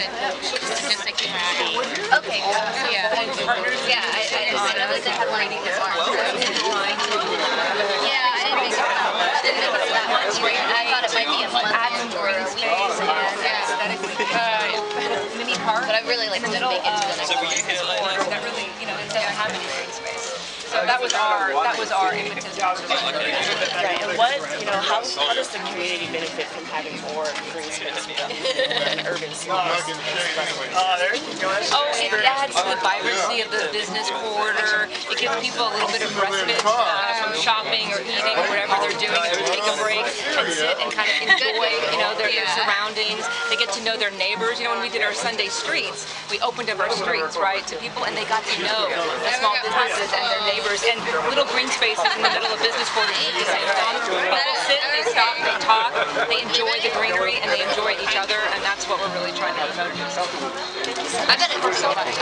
and just like keep my eye out. Okay. Yeah. Yeah, I, I, I know that they have one in the farm. Yeah, I didn't think about I didn't think about that much. I thought it might be a month or a week. and aesthetically uh, mini park. But I really like to dig Little into uh, the next so one. that really, you know, it doesn't have any green space. So that was our that was our impetus. Right, and what, you know, how, how does the community benefit from having more green space in urban space? Oh, it adds to the vibrancy of the business corridor. It gives people a little bit of respite uh, from shopping or eating or whatever they're doing. They take a break and sit and kind of enjoy, you know, their, their surroundings. They get to know their neighbors. You know, when we did our Sunday streets, we opened up our streets, right, to people, and they got to know the small businesses and And little green spaces in the middle of business corridors the same time. People sit, they stop, they talk, they enjoy the greenery, and they enjoy each other, and that's what we're really trying to. I bet it works so much.